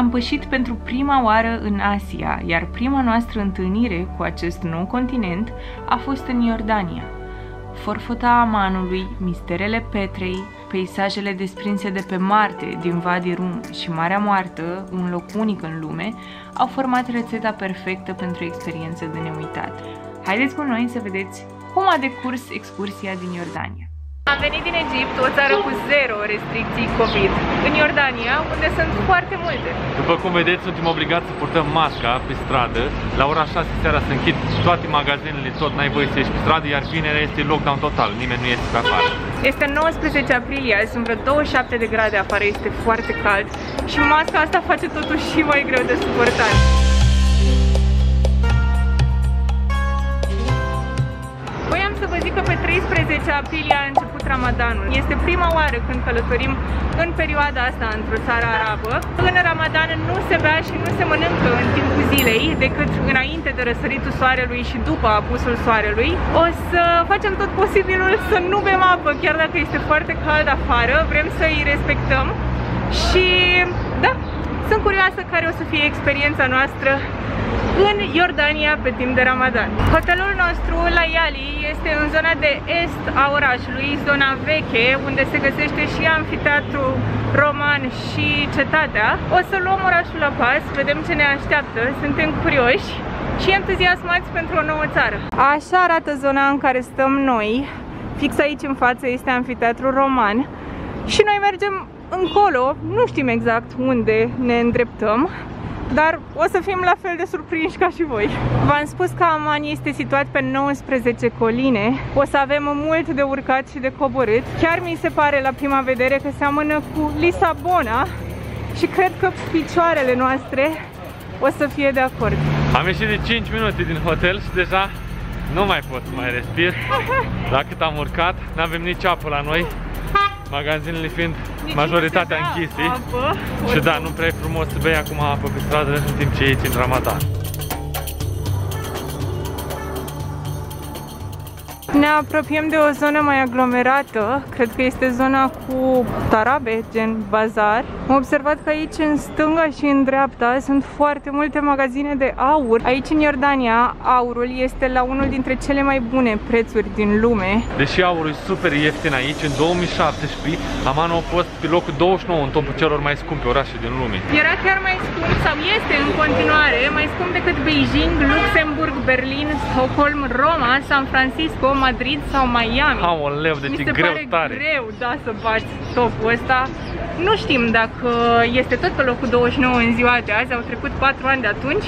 am pășit pentru prima oară în Asia, iar prima noastră întâlnire cu acest nou continent a fost în Iordania. Forfota Amanului, misterele Petrei, peisajele desprinse de pe Marte, din Vadi Rum și Marea Moartă, un loc unic în lume, au format rețeta perfectă pentru experiență de neuitat. Haideți cu noi să vedeți cum a decurs excursia din Iordania. Am venit din Egipt, o țară cu zero restricții COVID, în Iordania, unde sunt foarte multe. După cum vedeți, suntem obligați să purtăm masca pe stradă. La ora 6 seara se închid toate magazinele, tot n-ai voie să ieși pe stradă, iar vinerea este lockdown total, nimeni nu este pe afară. Este 19 aprilie, azi sunt vreo 27 de grade afară, este foarte cald și masca asta face totul și mai greu de suportat. Zic că pe 13 aprilie a început Ramadanul. Este prima oară când călătorim în perioada asta într-o țară arabă. În Ramadan nu se bea și nu se mănâncă în timpul zilei, decât înainte de răsăritul soarelui și după apusul soarelui. O să facem tot posibilul să nu bem apă, chiar dacă este foarte cald afară. Vrem să îi respectăm și da, sunt curioasă care o să fie experiența noastră în Iordania pe timp de Ramadan. Hotelul nostru la Iali este în zona de est a orașului, zona veche, unde se găsește și amfiteatru roman și cetatea. O să luăm orașul la pas, vedem ce ne așteaptă, suntem curioși și entuziasmați pentru o nouă țară. Așa arată zona în care stăm noi. Fix aici în față este amfiteatru roman și noi mergem încolo, nu știm exact unde ne îndreptăm, dar o să fim la fel de surprinși ca și voi. V-am spus că Aman este situat pe 19 coline, o să avem mult de urcat și de coborât. Chiar mi se pare la prima vedere că seamănă cu Lisabona și cred că picioarele noastre o să fie de acord. Am ieșit de 5 minute din hotel și deja nu mai pot să mai respir. La cât am urcat, nu avem nici apă la noi magazinele fiind Nici majoritatea închise. Apă, și da, nu prea e frumos să bei acum apă pe stradă în timp ce ești în Ramadan. Ne apropiem de o zonă mai aglomerată, cred că este zona cu tarabe, gen bazar. Am observat că aici în stânga și în dreapta sunt foarte multe magazine de aur. Aici în Iordania, aurul este la unul dintre cele mai bune prețuri din lume. Deși aurul e super ieftin aici, în 2017 Amman a fost pe locul 29 în topul celor mai scumpe orașe din lume. Era chiar mai scump sau este în continuare mai scump decât Beijing, Luxemburg, Berlin, Stockholm, Roma, San Francisco, Madrid sau Miami. Aoleu, deci Mi se greu pare tare. greu, da, să bați topul ăsta. Nu știm dacă este tot pe locul 29 în ziua de azi, au trecut 4 ani de atunci,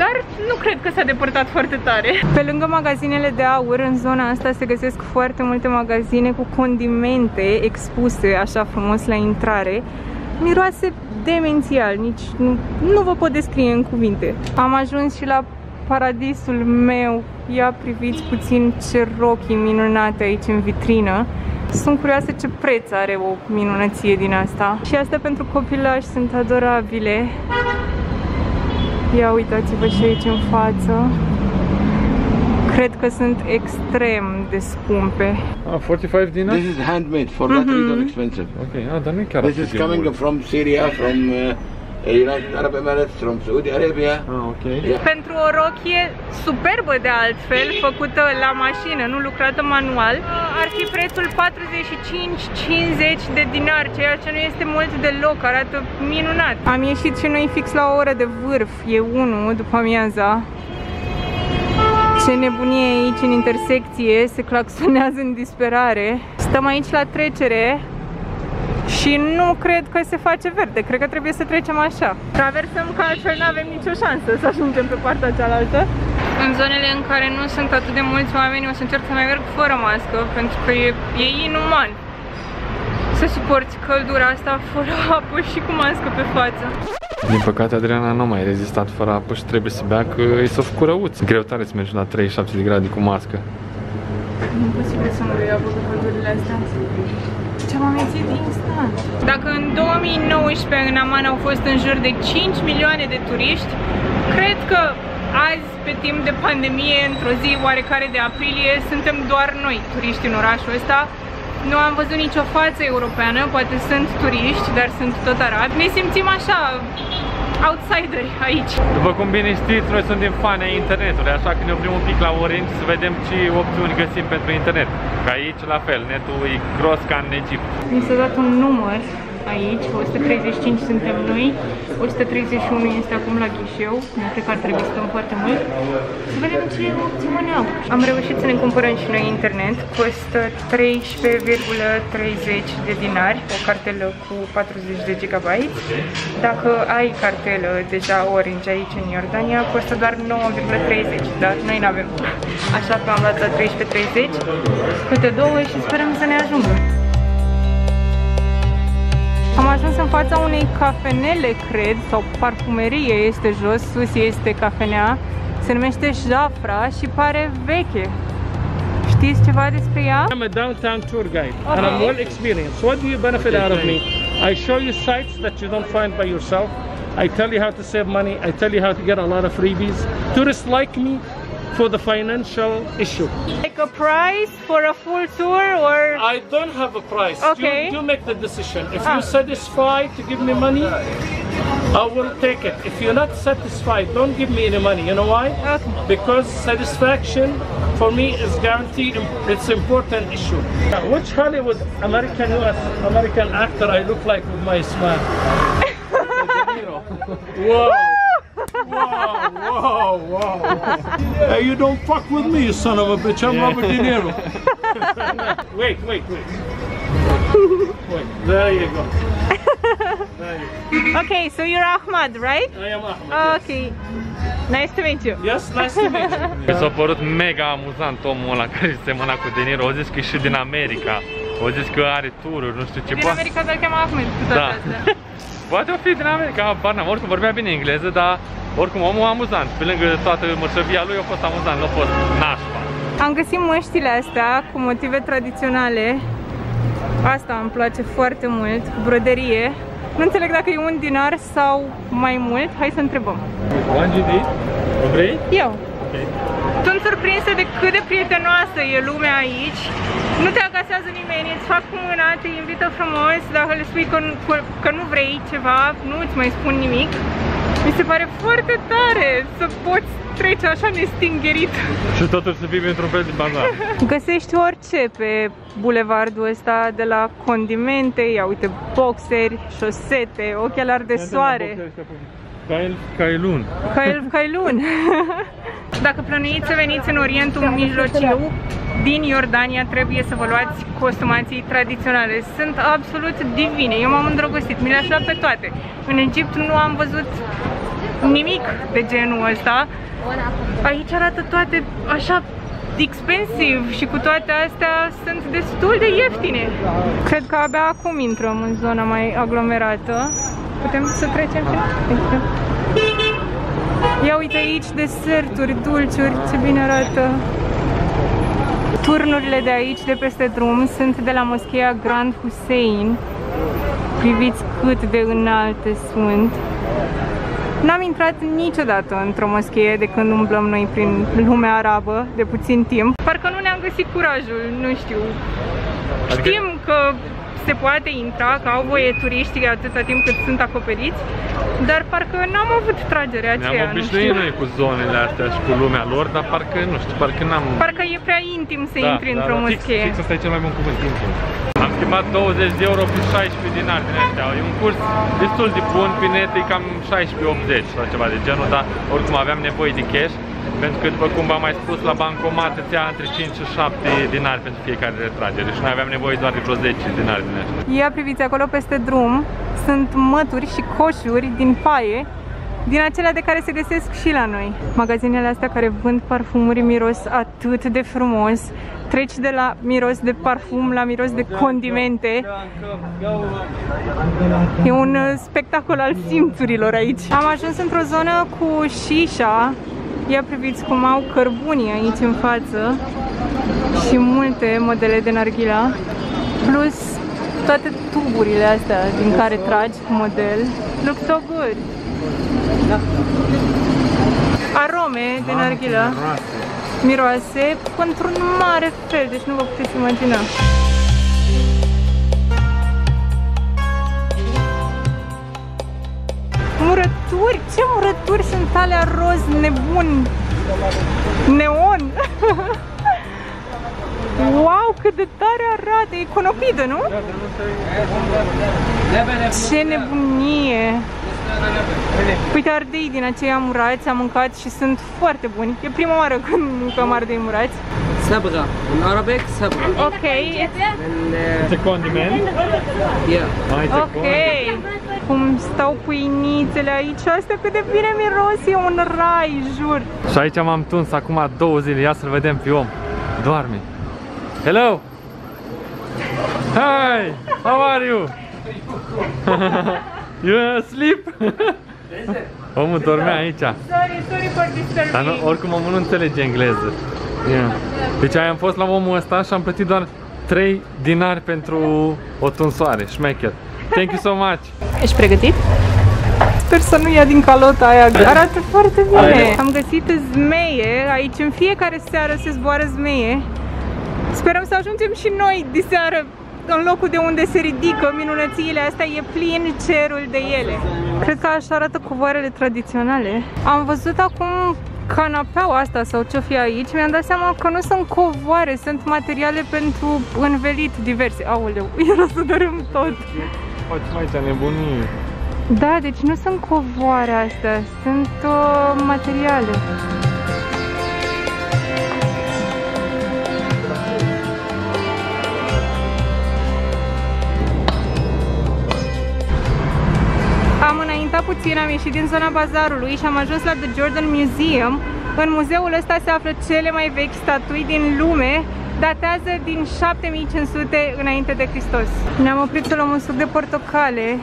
dar nu cred că s-a depărtat foarte tare. Pe lângă magazinele de aur, în zona asta se găsesc foarte multe magazine cu condimente expuse așa frumos la intrare. Miroase demențial, nici nu, nu vă pot descrie în cuvinte. Am ajuns și la paradisul meu. Ia priviți puțin ce rochii minunate aici în vitrină. Sunt curioasă ce preț are o minunăție din asta. Și astea pentru copilași sunt adorabile. Ia uitați-vă și aici în față. Cred că sunt extrem de scumpe. Ah, 45 dinars? This is handmade, for that mm -hmm. reason expensive. Ok, ah, dar nu e chiar This is coming mult. from Syria, from uh, United Arab Emirates, from Saudi Arabia. Ah, ok. Yeah. Pentru o rochie superbă de altfel, făcută la mașină, nu lucrată manual, ar fi prețul 45-50 de dinari, ceea ce nu este mult deloc, arată minunat. Am ieșit și noi fix la o oră de vârf, e 1 după amiaza. Ce nebunie aici în intersecție, se claxonează în disperare. Stăm aici la trecere, și nu cred că se face verde, cred că trebuie să trecem așa. Traversăm că altfel nu avem nicio șansă să ajungem pe partea cealaltă. În zonele în care nu sunt atât de mulți oameni o să încerc să mai merg fără mască, pentru că e, e inuman să suporți căldura asta fără apă și cu mască pe față. Din păcate, Adriana nu a mai rezistat fără apă și trebuie să bea că îi s-a făcut răuț. Greu tare să mergi la 37 de grade cu mască. Nu posibil să nu iau apă pe căldurile astea. Ce-am amintit instant. Dacă în 2019 în Aman au fost în jur de 5 milioane de turiști, cred că azi, pe timp de pandemie, într-o zi oarecare de aprilie, suntem doar noi turiști în orașul ăsta. Nu am văzut nicio față europeană, poate sunt turiști, dar sunt tot arabi. Ne simțim așa outsideri aici. După cum bine știți, noi suntem fani ai internetului, așa că ne oprim un pic la Orange să vedem ce opțiuni găsim pentru internet. Ca aici, la fel, netul e gros ca în Egipt. Mi s-a dat un număr aici, 135 suntem noi, 131 este acum la ghișeu, nu cred că ar trebui să stăm foarte mult. Să vedem ce opțiune au. Am reușit să ne cumpărăm și noi internet, costă 13,30 de dinari, o cartelă cu 40 de GB. Dacă ai cartelă deja Orange aici în Iordania, costă doar 9,30, dar noi nu avem. Așa că am luat la 13,30 câte două și sperăm să ne ajungă. Am ajuns în fața unei cafenele, cred, sau parfumerie este jos, sus este cafenea. Se numește Jafra și pare veche. Știți ceva despre ea? I'm a downtown tour guide and I'm well experienced. What do you benefit out of me? I show you sites that you don't find by yourself. I tell you how to save money. I tell you how to get a lot of freebies. Tourists like me for the financial issue. Like a price for a full tour or I don't have a price. Okay. You, you make the decision. If Ah. you're satisfied to give me money, I will take it. If you're not satisfied, don't give me any money. You know why? Okay. Because satisfaction for me is guaranteed. It's important issue. Which Hollywood American US American actor I look like with my smile? Whoa. Whoa, whoa, whoa. Hey, you don't fuck with me, you son of a bitch. I'm Robert De Niro. wait, wait, wait. Wait, there you go. There you go. Okay, so you're Ahmad, right? I am Ahmed. Okay. Nice to meet you. Yes, nice to meet you. Mi s-a părut mega amuzant omul ăla care se mâna cu De Niro. O zis că e și din America. O zis că are tururi, nu știu ce. Din Poate, America dar cheamă Ahmed cu toate Da. astea. poate o fi din America, habar n-am. Oricum vorbea bine engleză, dar oricum omul amuzant. Pe lângă toată mărșăvia lui a fost amuzant, nu a fost nașpa. Am găsit măștile astea cu motive tradiționale. Asta îmi place foarte mult, cu broderie. Nu înțeleg dacă e un dinar sau mai mult. Hai să întrebăm. One GD? O vrei? Eu. Sunt surprinsă de cât de prietenoasă e lumea aici. Nu te agasează nimeni, îți fac cu mâna, te invită frumos, dacă le spui că nu, că nu vrei ceva, nu îți mai spun nimic. Mi se pare foarte tare să poți trece așa nestingerit. Și totul să fii într-un fel de bazar. Găsești orice pe bulevardul ăsta, de la condimente, ia uite, boxeri, șosete, ochelari de soare. Cail, cailun. Cail, cailun. Dacă plănuiți să veniți în Orientul Mijlociu, din Iordania trebuie să vă luați costumații tradiționale. Sunt absolut divine. Eu m-am îndrăgostit, mi le-aș lua pe toate. În Egipt nu am văzut nimic de genul ăsta. Aici arată toate așa expensive și cu toate astea sunt destul de ieftine. Cred că abia acum intrăm în zona mai aglomerată. Putem să trecem și Intrăm. Ia uite aici deserturi, dulciuri, ce bine arată. Turnurile de aici, de peste drum, sunt de la moscheea Grand Hussein. Priviți cât de înalte sunt. N-am intrat niciodată într-o moschee de când umblăm noi prin lumea arabă de puțin timp. Parcă nu ne-am găsit curajul, nu știu. Adică- Știm că se poate intra, că au voie turiștii atâta timp cât sunt acoperiți, dar parcă n-am avut tragerea aceea, Ne-am nu obișnuit știu. noi cu zonele astea și cu lumea lor, dar parcă, nu știu, parcă n-am... Parcă e prea intim să intri într-o fix, moschee. fix asta e cel mai bun cuvânt, intim. Am schimbat 20 de euro pe 16 dinari din astea. E un curs destul de bun, pe net e cam 16,80 sau ceva de genul, dar oricum aveam nevoie de cash. Pentru că, după cum v-am mai spus, la bancomat îți ia între 5 și 7 dinari pentru fiecare retragere și noi aveam nevoie doar de vreo 10 dinari din astea. Ia priviți acolo peste drum, sunt mături și coșuri din paie, din acelea de care se găsesc și la noi. Magazinele astea care vând parfumuri miros atât de frumos. Treci de la miros de parfum la miros de condimente. E un uh, spectacol al simțurilor aici. Am ajuns într-o zonă cu șișa. Ia priviți cum au cărbunii aici în față și multe modele de narghila, plus toate tuburile astea din care tragi model. Look so good! Arome de narghila, miroase într-un mare fel, deci nu vă puteți imagina. Murături? Ce murături sunt alea roz nebun? Neon? wow, cât de tare arată! E conopidă, nu? Ce nebunie! Uite ardei din aceia murați, am mâncat și sunt foarte buni. E prima oară când mâncăm ardei murați. Sabra. In Arabic, sabra. Ok, And uh, It's a condiment? yeah. Ah, it's a ok. condiment. Cum stau pâinițele aici, astea cât de bine miros, e un rai, jur. Și aici m-am tuns acum două zile, ia să-l vedem pe om. Doarme. Hello! Hi! How are you? you asleep? Omul dormea aici. Sorry, sorry for disturbing. Dar nu, oricum omul nu înțelege engleză. Yeah. Deci am fost la omul ăsta și am plătit doar 3 dinari pentru o tunsoare, șmecher. Thank you so much! Ești pregătit? Sper să nu ia din calota aia. Arată foarte bine. Am găsit zmeie. Aici în fiecare seară se zboară zmeie. Sperăm să ajungem și noi diseară în locul de unde se ridică minunățiile astea, e plin cerul de ele. Cred că așa arată covoarele tradiționale. Am văzut acum canapeaua asta sau ce fi aici, mi-am dat seama că nu sunt covoare, sunt materiale pentru învelit diverse. Aoleu, era să dărâm tot. Faci mai aici nebunii. Da, deci nu sunt covoare astea, sunt uh, materiale. Am înaintat puțin, am ieșit din zona bazarului și am ajuns la The Jordan Museum. În muzeul ăsta se află cele mai vechi statui din lume, datează din 7500 înainte de Hristos. Ne-am oprit să luăm un suc de portocale.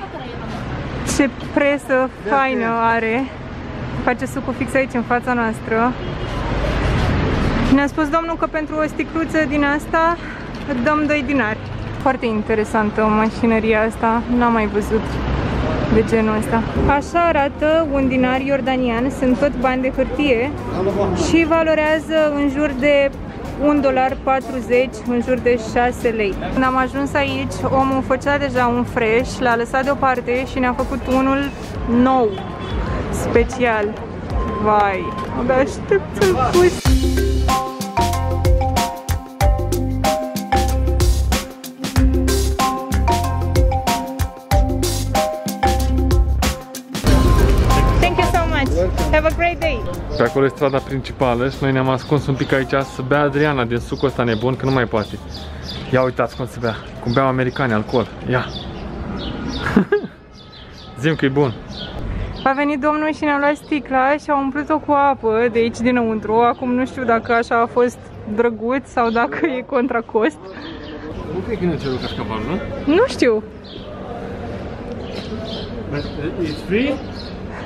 Ce presă faină are. Face sucul fix aici în fața noastră. Ne-a spus domnul că pentru o sticluță din asta dăm 2 dinari. Foarte interesantă mașinăria asta, n-am mai văzut de genul ăsta. Așa arată un dinar iordanian, sunt tot bani de hârtie și valorează în jur de 1 dolar 40, în jur de 6 lei. Când am ajuns aici, omul făcea deja un fresh, l-a lăsat deoparte și ne-a făcut unul nou, special. Vai, abia aștept să-l pus. Pe acolo e strada principală și noi ne-am ascuns un pic aici să bea Adriana din sucul ăsta nebun, că nu mai poate. Ia uitați cum se bea, cum beau americani alcool. Ia. Zim că e bun. A venit domnul și ne-a luat sticla și a umplut-o cu apă de aici dinăuntru. Acum nu știu dacă așa a fost drăguț sau dacă e contra cost. Nu cred că nu ți-a cașcaval, nu? Nu știu. It's free?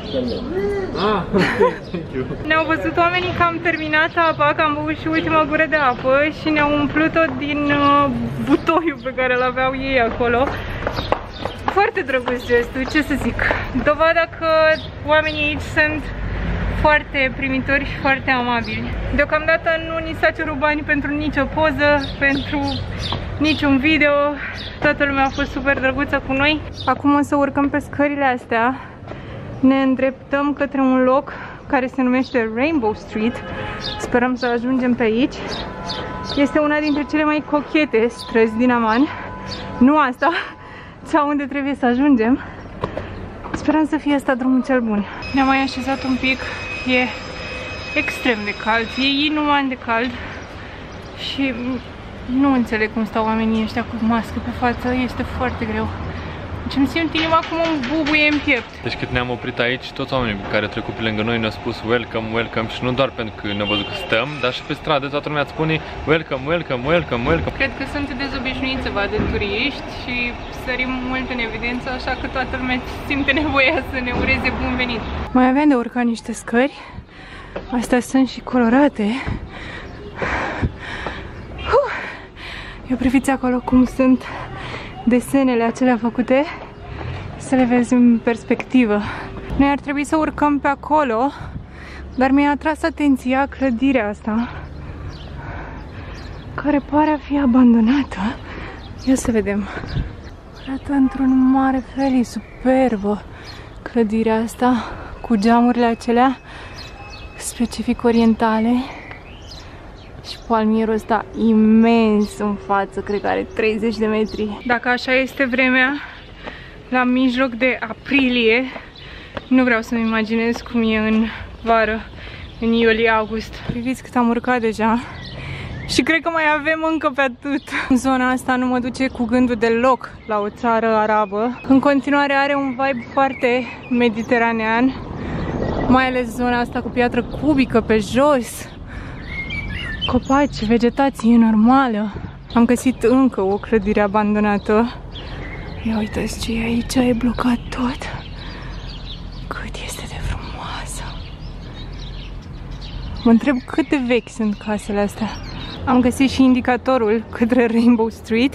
Ah, thank you. Ne-au văzut oamenii că am terminat apa, că am băut și ultima gură de apă și ne-au umplut-o din uh, butoiul pe care îl aveau ei acolo. Foarte drăguț gestul, ce să zic. Dovada că oamenii aici sunt foarte primitori și foarte amabili. Deocamdată nu ni s-a cerut bani pentru nicio poză, pentru niciun video. Toată lumea a fost super drăguță cu noi. Acum o să urcăm pe scările astea. Ne îndreptăm către un loc care se numește Rainbow Street. Sperăm să ajungem pe aici. Este una dintre cele mai cochete străzi din Aman. Nu asta, cea unde trebuie să ajungem. Sperăm să fie asta drumul cel bun. Ne-am mai așezat un pic. E extrem de cald. E inuman de cald. Și nu înțeleg cum stau oamenii ăștia cu mască pe față. Este foarte greu. Deci îmi simt inima cum îmi bubuie în piept. Deci cât ne-am oprit aici, toți oamenii care au trecut pe lângă noi ne-au spus welcome, welcome și nu doar pentru că ne-au văzut că stăm, dar și pe stradă toată lumea îți spune welcome, welcome, welcome, welcome. Cred că sunt dezobișnuiți să vadă turiști și sărim mult în evidență, așa că toată lumea simte nevoia să ne ureze bun venit. Mai avem de urcat niște scări. Astea sunt și colorate. Huh. Eu priviți acolo cum sunt desenele acelea făcute să le vezi în perspectivă. Noi ar trebui să urcăm pe acolo, dar mi-a atras atenția clădirea asta care pare a fi abandonată. Ia să vedem. Arată într-un mare fel, e superbă. clădirea asta cu geamurile acelea specific orientale și palmierul ăsta imens în față, cred că are 30 de metri. Dacă așa este vremea, la mijloc de aprilie, nu vreau să-mi imaginez cum e în vară, în iulie-august. Priviți cât am urcat deja. Și cred că mai avem încă pe atât. Zona asta nu mă duce cu gândul deloc la o țară arabă. În continuare are un vibe foarte mediteranean. Mai ales zona asta cu piatră cubică pe jos. Copaci, vegetație normală. Am găsit încă o clădire abandonată. Ia uitați ce e aici, e blocat tot. Cât este de frumoasă. Mă întreb cât de vechi sunt casele astea. Am găsit și indicatorul către Rainbow Street.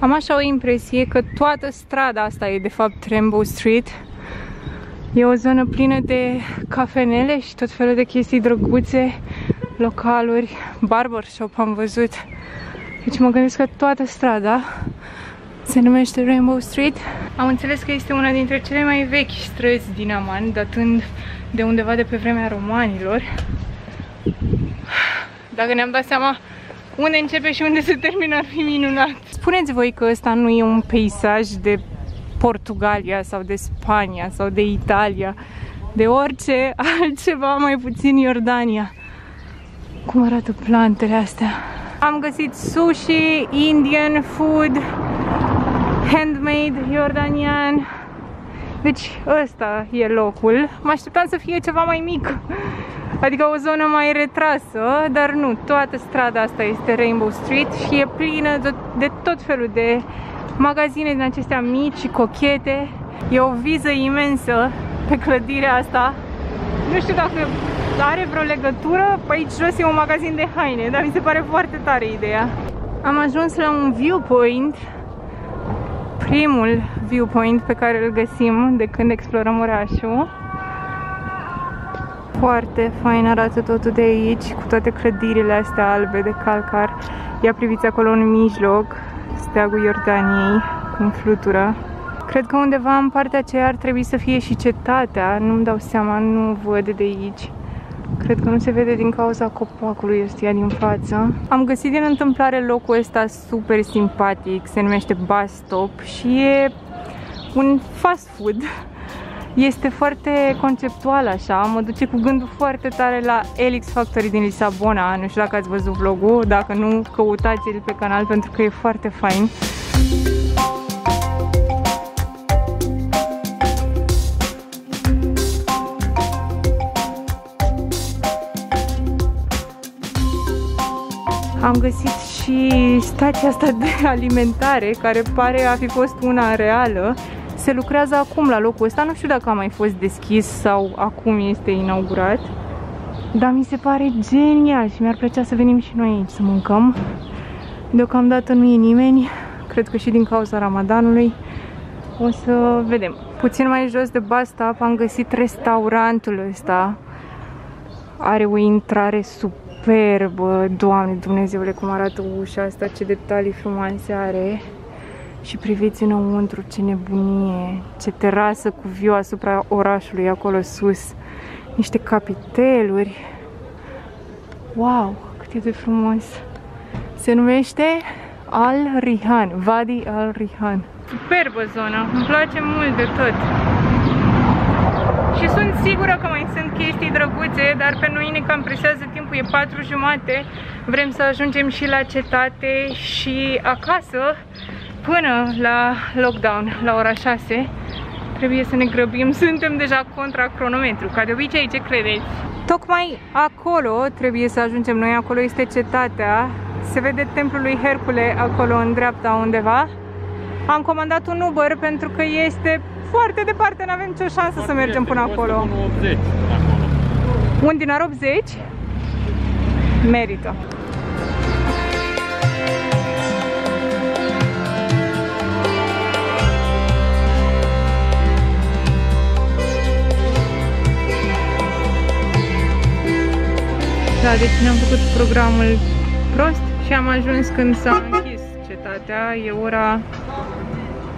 Am așa o impresie că toată strada asta e de fapt Rainbow Street. E o zonă plină de cafenele și tot felul de chestii drăguțe, localuri, barbershop am văzut. Deci mă gândesc că toată strada se numește Rainbow Street. Am înțeles că este una dintre cele mai vechi străzi din Aman, datând de undeva de pe vremea romanilor. Dacă ne-am dat seama unde începe și unde se termină, ar fi minunat. Spuneți voi că ăsta nu e un peisaj de Portugalia sau de Spania sau de Italia, de orice altceva, mai puțin Iordania. Cum arată plantele astea? Am găsit sushi, Indian food, handmade, iordanian. Deci ăsta e locul. Mă așteptam să fie ceva mai mic. Adică o zonă mai retrasă, dar nu, toată strada asta este Rainbow Street și e plină de, de tot felul de magazine din acestea mici și cochete. E o viză imensă pe clădirea asta. Nu știu dacă are vreo legătură, pe aici jos e un magazin de haine, dar mi se pare foarte tare ideea. Am ajuns la un viewpoint, primul viewpoint pe care îl găsim de când explorăm orașul. Foarte fain arată totul de aici, cu toate clădirile astea albe de calcar. Ia priviți acolo în mijloc, steagul Iordaniei, cum flutură. Cred că undeva în partea aceea ar trebui să fie și cetatea, nu-mi dau seama, nu văd de aici. Cred că nu se vede din cauza copacului ăstuia din față. Am găsit din întâmplare locul ăsta super simpatic, se numește Bus Stop și e un fast food. Este foarte conceptual așa, mă duce cu gândul foarte tare la Elix Factory din Lisabona. Nu știu dacă ați văzut vlogul, dacă nu, căutați-l pe canal pentru că e foarte fain. Am găsit și stația asta de alimentare, care pare a fi fost una reală. Se lucrează acum la locul ăsta, nu știu dacă a mai fost deschis sau acum este inaugurat. Dar mi se pare genial și mi-ar plăcea să venim și noi aici să mâncăm. Deocamdată nu e nimeni, cred că și din cauza Ramadanului. O să vedem. Puțin mai jos de basta am găsit restaurantul ăsta. Are o intrare super superbă, Doamne Dumnezeule, cum arată ușa asta, ce detalii frumoase are. Și priviți înăuntru, ce nebunie, ce terasă cu viu asupra orașului acolo sus. Niște capiteluri. Wow, cât e de frumos. Se numește Al Rihan, Vadi Al Rihan. Superbă zona, îmi place mult de tot. Și sunt sigură că mai sunt chestii drăguțe, dar pe noi ne cam presează timpul, e 4 jumate. Vrem să ajungem și la cetate și acasă până la lockdown, la ora 6. Trebuie să ne grăbim, suntem deja contra cronometru, ca de obicei, ce credeți? Tocmai acolo trebuie să ajungem noi, acolo este cetatea. Se vede templul lui Hercule acolo în dreapta undeva. Am comandat un Uber pentru că este foarte departe, nu avem nicio șansă foarte să mergem până acolo. 80 acolo. Un dinar 80? Merită. Da, deci ne-am făcut programul prost și am ajuns când s-a închis cetatea. E ora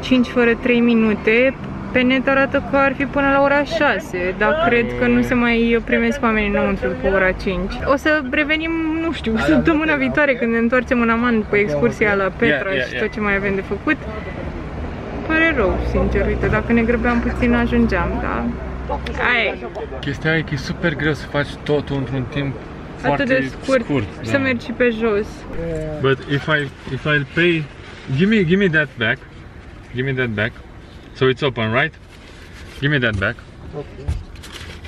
5 fără 3 minute Pe net arată că ar fi până la ora 6, dar cred că nu se mai primesc oamenii înăuntru după ora 5. O să revenim, nu știu, săptămâna viitoare când ne întoarcem în Aman după excursia la Petra Yeah, yeah, și yeah. tot ce mai avem de făcut. Pare rău, sincer, uite, dacă ne grăbeam puțin ajungeam, da? Aia e. Chestia e că e super greu să faci totul într-un timp foarte atât de scurt, scurt și da. să mergi și pe jos. But if I if I'll pay, give me give me that back, give me that back. So it's open, right? Give me that back.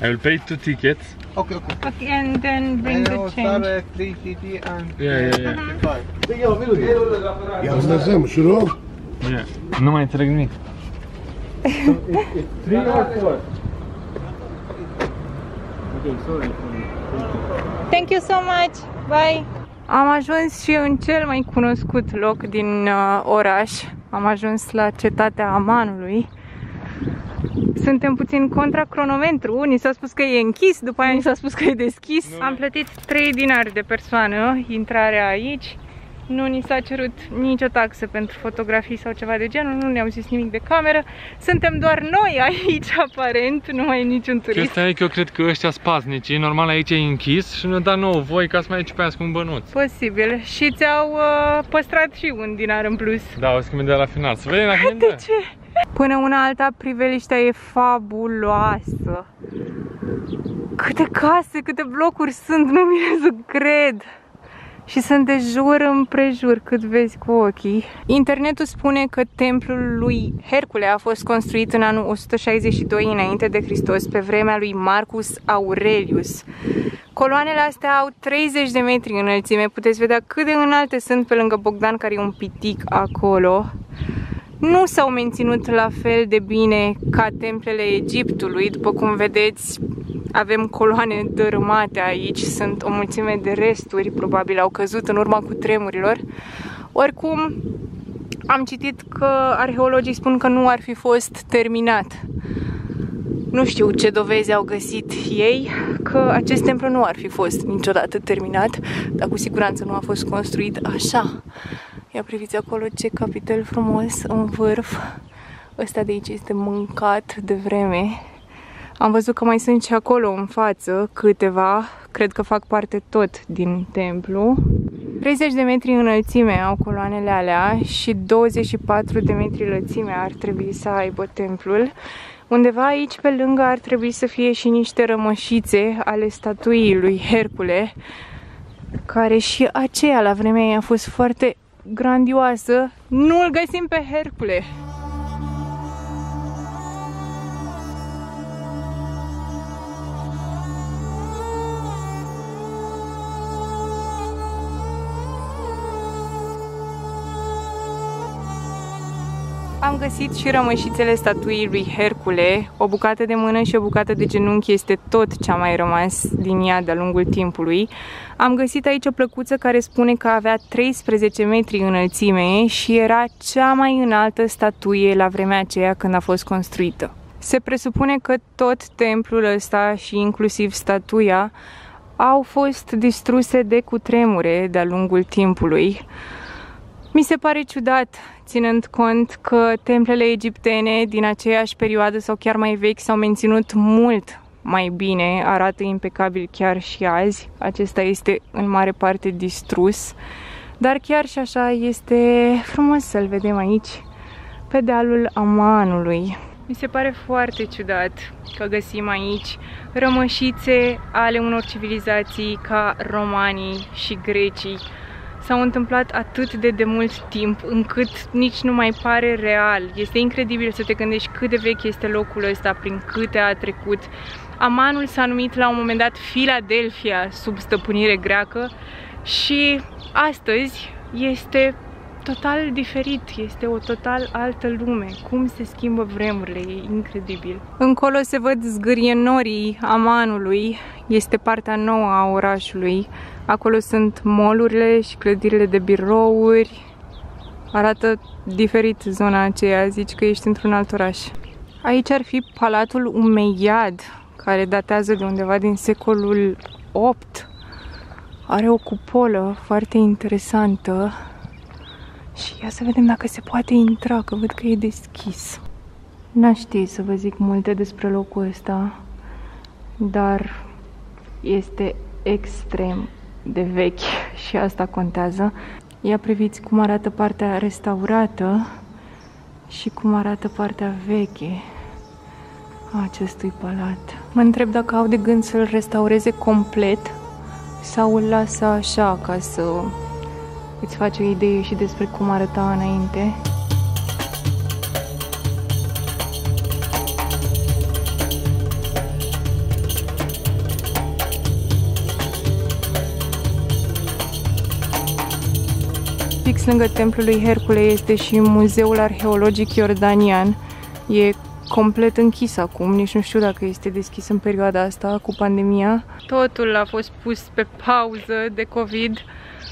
I will pay two tickets. Okay, okay. Okay, and then bring And I the will start change. at 3 city and Yeah, yeah, yeah. five. Ja znam, širok. yeah. Nu mai înțeleg nimic. Thank you so much. Bye. Am ajuns și în cel mai cunoscut loc din uh, oraș. Am ajuns la cetatea Amanului. Suntem puțin contra cronometru. Ni s-a spus că e închis, după aia ni s-a spus că e deschis. Am plătit 3 dinari de persoană intrarea aici. Nu ni s-a cerut nicio taxă pentru fotografii sau ceva de genul, nu ne-au zis nimic de cameră. Suntem doar noi aici, aparent, nu mai e niciun turist. Chestia e că eu cred că ăștia spaznici, normal aici e închis și ne-au dat nouă voi ca să mai cipească un bănuț. Posibil. Și ți-au uh, păstrat și un dinar în plus. Da, o să când de la final. Să vedem dacă ne dă. ce? Până una alta, priveliștea e fabuloasă. Câte case, câte blocuri sunt, nu vine să cred. Și sunt de jur împrejur, cât vezi cu ochii. Internetul spune că templul lui Hercule a fost construit în anul 162 înainte de Hristos, pe vremea lui Marcus Aurelius. Coloanele astea au 30 de metri înălțime, puteți vedea cât de înalte sunt pe lângă Bogdan, care e un pitic acolo nu s-au menținut la fel de bine ca templele Egiptului. După cum vedeți, avem coloane dărâmate aici, sunt o mulțime de resturi, probabil au căzut în urma cu tremurilor. Oricum, am citit că arheologii spun că nu ar fi fost terminat. Nu știu ce dovezi au găsit ei că acest templu nu ar fi fost niciodată terminat, dar cu siguranță nu a fost construit așa. Ia priviți acolo ce capitel frumos în vârf. Ăsta de aici este mâncat de vreme. Am văzut că mai sunt și acolo în față câteva, cred că fac parte tot din templu. 30 de metri înălțime au coloanele alea și 24 de metri lățime ar trebui să aibă templul. Undeva aici pe lângă ar trebui să fie și niște rămășițe ale statuii lui Hercule, care și aceea la vremea ei a fost foarte grandioasă. Nu-l găsim pe Hercule. Am găsit și rămășițele statuii lui Hercule, o bucată de mână și o bucată de genunchi este tot ce a mai rămas din ea de-a lungul timpului. Am găsit aici o plăcuță care spune că avea 13 metri înălțime și era cea mai înaltă statuie la vremea aceea când a fost construită. Se presupune că tot templul ăsta și inclusiv statuia au fost distruse de cutremure de-a lungul timpului. Mi se pare ciudat, ținând cont că templele egiptene din aceeași perioadă sau chiar mai vechi s-au menținut mult mai bine, arată impecabil chiar și azi. Acesta este în mare parte distrus, dar chiar și așa este frumos să-l vedem aici, pe dealul Amanului. Mi se pare foarte ciudat că găsim aici rămășițe ale unor civilizații ca romanii și grecii, s-au întâmplat atât de de mult timp încât nici nu mai pare real. Este incredibil să te gândești cât de vechi este locul ăsta, prin câte a trecut. Amanul s-a numit la un moment dat Philadelphia sub stăpânire greacă și astăzi este total diferit, este o total altă lume. Cum se schimbă vremurile, e incredibil. Încolo se văd zgârienorii Amanului, este partea nouă a orașului. Acolo sunt molurile și clădirile de birouri. Arată diferit zona aceea, zici că ești într-un alt oraș. Aici ar fi Palatul Umeiad, care datează de undeva din secolul 8. Are o cupolă foarte interesantă. Și ia să vedem dacă se poate intra, că văd că e deschis. N-aș ști să vă zic multe despre locul ăsta, dar este extrem de vechi și asta contează. Ia priviți cum arată partea restaurată și cum arată partea veche a acestui palat. Mă întreb dacă au de gând să-l restaureze complet sau îl lasă așa ca să îți faci o idee și despre cum arăta înainte. Fix lângă templul lui Hercule este și Muzeul Arheologic Iordanian. E complet închis acum, nici nu știu dacă este deschis în perioada asta cu pandemia. Totul a fost pus pe pauză de COVID.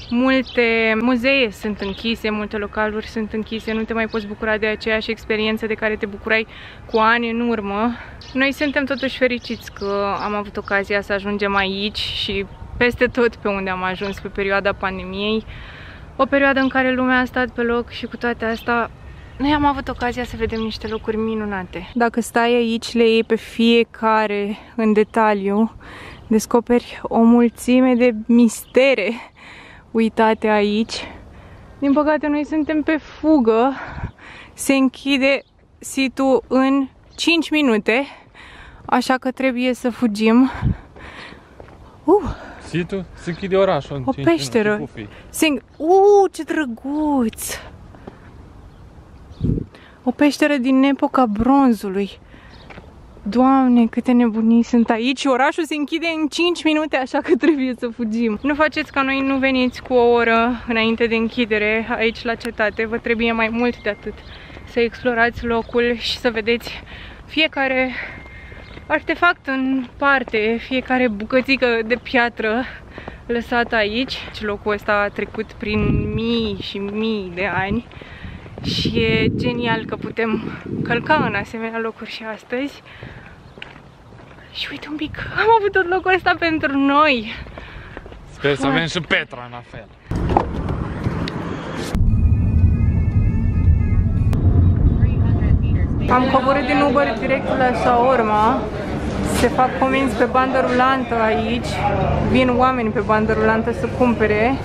Multe muzee sunt închise, multe localuri sunt închise, nu te mai poți bucura de aceeași experiență de care te bucurai cu ani în urmă. Noi suntem totuși fericiți că am avut ocazia să ajungem aici și peste tot pe unde am ajuns pe perioada pandemiei. O perioadă în care lumea a stat pe loc și cu toate astea noi am avut ocazia să vedem niște locuri minunate. Dacă stai aici, le iei pe fiecare în detaliu, descoperi o mulțime de mistere uitate aici. Din păcate, noi suntem pe fugă. Se închide situl în 5 minute, așa că trebuie să fugim. Uh! Situl? Se închide orașul în O peșteră. Se... Uh, ce drăguț! O peșteră din epoca bronzului. Doamne, câte nebunii sunt aici. Orașul se închide în 5 minute, așa că trebuie să fugim. Nu faceți ca noi, nu veniți cu o oră înainte de închidere aici la cetate. Vă trebuie mai mult de atât să explorați locul și să vedeți fiecare artefact în parte, fiecare bucățică de piatră lăsată aici. Locul ăsta a trecut prin mii și mii de ani și e genial că putem călca în asemenea locuri și astăzi. Și uite un pic, am avut tot locul ăsta pentru noi. Sper să avem și Petra în fel. Am coborât din Uber direct la Shaorma. Se fac comenzi pe bandă rulantă aici. Vin oameni pe bandă rulantă să cumpere.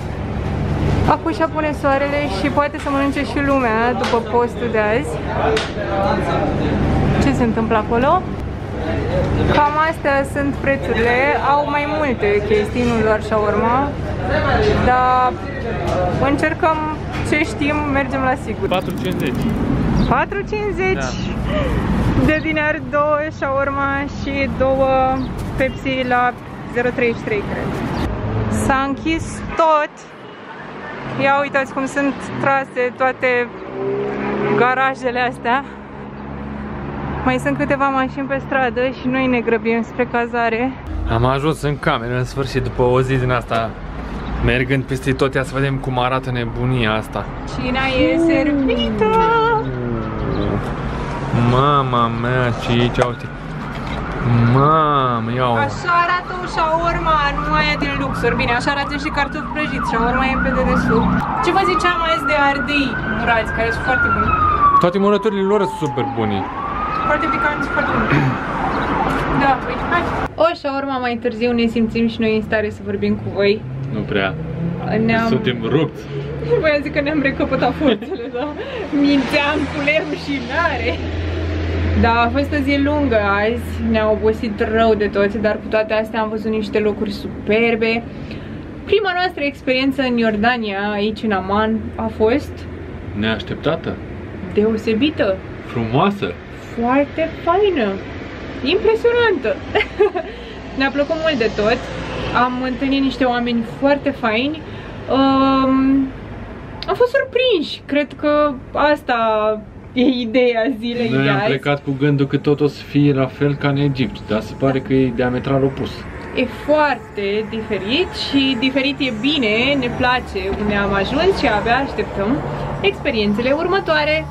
Acum și pune soarele și poate să mănânce și lumea după postul de azi. Ce se întâmplă acolo? Cam astea sunt prețurile. Au mai multe chestii, nu doar shawarma. Dar încercăm ce știm, mergem la sigur. 4,50 4,50 da. De dinar, două shawarma și două Pepsi la 0,33 cred. S-a închis tot. Ia uitați cum sunt trase toate garajele astea. Mai sunt câteva mașini pe stradă și noi ne grăbim spre cazare. Am ajuns în cameră în sfârșit după o zi din asta mergând peste tot, ia să vedem cum arată nebunia asta. Cina e servită! Mama mea, ce aici, uite. Mamă, iau. Așa arată o shawarma, nu aia din luxuri. Bine, așa arată și cartofi prăjiți. Shawarma e pe dedesubt. Ce vă ziceam azi de ardei murați, care sunt foarte buni? Toate murăturile lor sunt super bune. Foarte picanți, foarte buni. da, uite, hai. O shawarma mai târziu ne simțim și noi în stare să vorbim cu voi. Nu prea. Suntem rupți. Voiam zic că ne-am recăpătat forțele, da? Minteam cu rușinare. Da, a fost o zi lungă azi, ne-a obosit rău de toți, dar cu toate astea am văzut niște locuri superbe. Prima noastră experiență în Iordania, aici în Aman, a fost... Neașteptată. Deosebită. Frumoasă. Foarte faină. Impresionantă. Ne-a plăcut mult de tot. Am întâlnit niște oameni foarte faini. Um, am fost surprinși. Cred că asta e ideea zilei Noi de am azi. plecat cu gândul că tot o să fie la fel ca în Egipt, dar se pare că e diametral opus. E foarte diferit și diferit e bine, ne place unde am ajuns și abia așteptăm experiențele următoare.